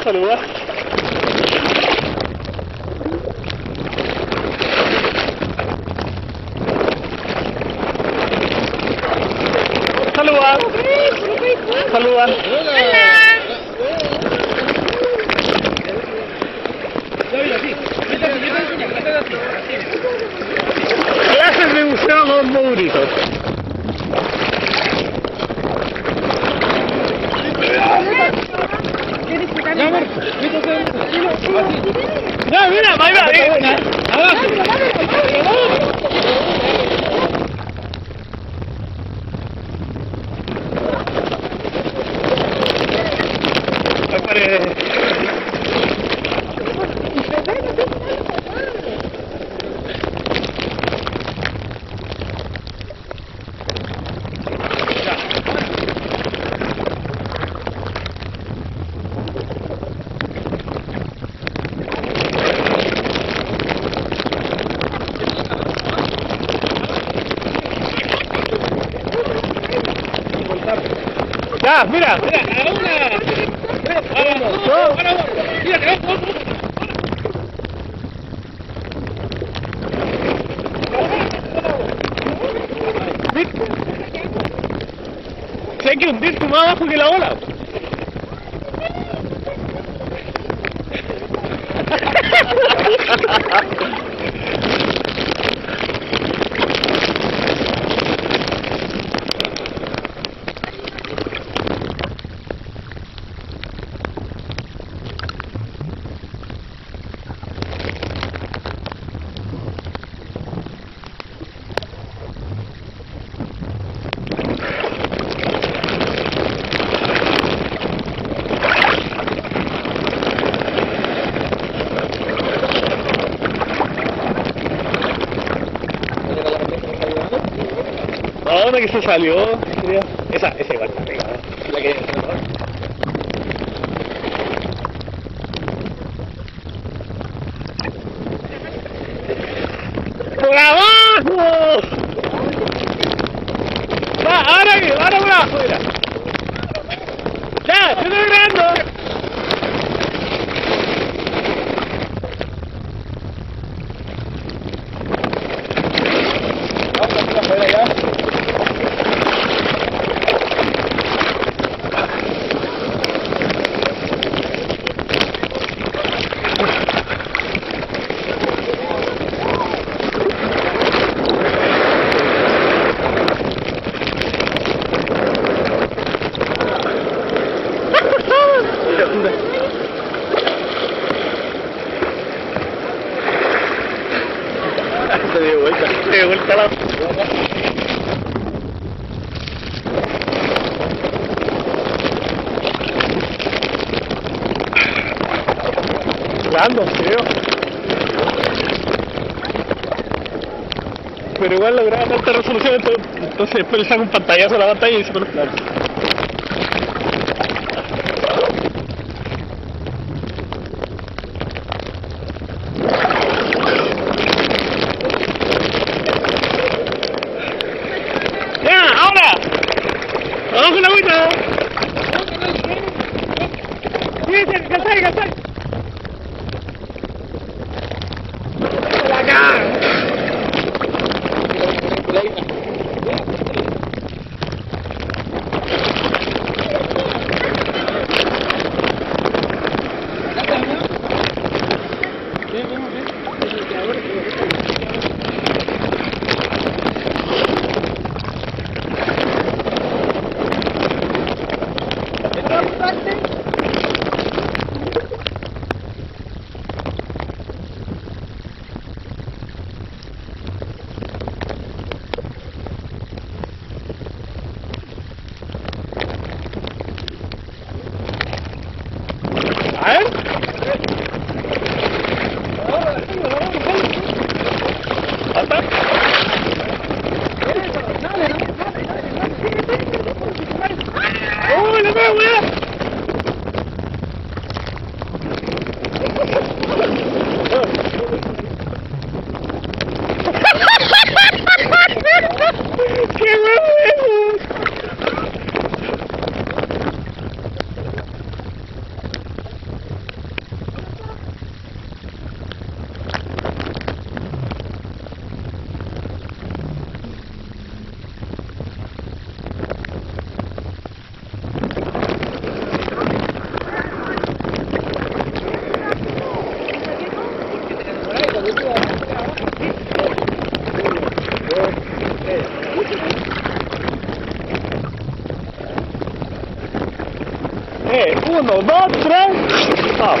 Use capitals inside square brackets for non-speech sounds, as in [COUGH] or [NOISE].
حصل الوقت حلوة حلوة No, mira, va, mira, mira. Ya, mira, mira, a una. Vamos, mira. Si hay que hundirte más abajo que la ola. [LAUGHS] ¿A dónde que se salió? Esa, esa igual está pegada. La que Creo. Pero igual lograba tanta resolución, entonces, después le saco un pantallazo a la pantalla y se. ¡Oh, uno, dwa, trzy, stop.